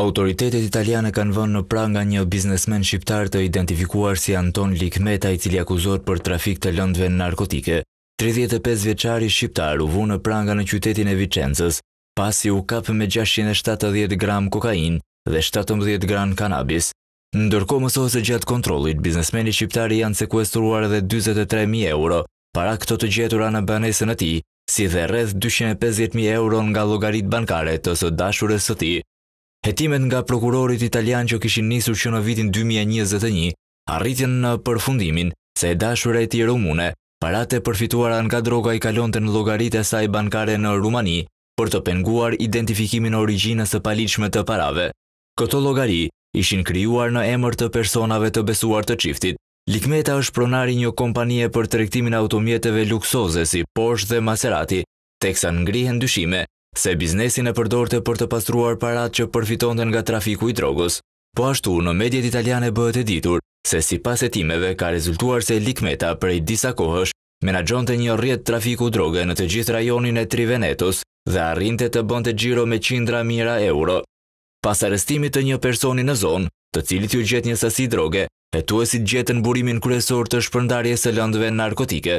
Autoritetet italiane kanë vënë në pranga një biznesmen shqiptar të identifikuar si Anton Likmeta i cili akuzohet për trafik të lëndëve narkotike. Tridhjetë e pesë vjeçari shqiptar u vu në pranga në qytetin e Vicenzës, pasi u kap me gjashtëqind e shtatëdhjetë gram kokainë dhe shtatëmbëdhjetë gram kanabis. Ndërkohë mësohet se gjatë kontrollit, biznesmenit shqiptar i janë sekuestruar edhe dyzet e tre mijë euro para këto të gjetura në banesën e tij, si dhe rreth dyqind e pesëdhjetë mijë euro nga llogaritë bankare të së dashures së tij. Hetimet nga prokurorët italianë që kishin nisur që në vitin dy mijë e njëzet e një, arritën në përfundimin se e dashura e tij rumune, paratë e përfituara nga droga i kalonte në llogaritë e saj bankare në Rumani, për të penguar identifikimin e origjinës së paligjshme të parave. Këto llogari ishin krijuar në emër të personave të besuar të çiftit, Likmeta është pronar i një kompanie për tregtimin e automjeteve luksoze si Porsche dhe Maserati, teksa ngrihen dyshime se biznesin e përdorte për të pastruar paratë që përfitonte nga trafiku i drogës. Po ashtu, në mediet italiane bëhet e ditur se sipas hetimeve ka rezultuar se Likmeta prej disa kohësh menaxhonte një rrjet trafiku droge në të gjithë rajonin e Trivenetos dhe arrinte të bënte xhiro me qindra mijëra euro. Pas arrestimit të një personi në zonë, të cilit iu gjet një sasi droge, hetuesit gjetën burimin kryesor të shpërndarjes së lëndëve narkotike.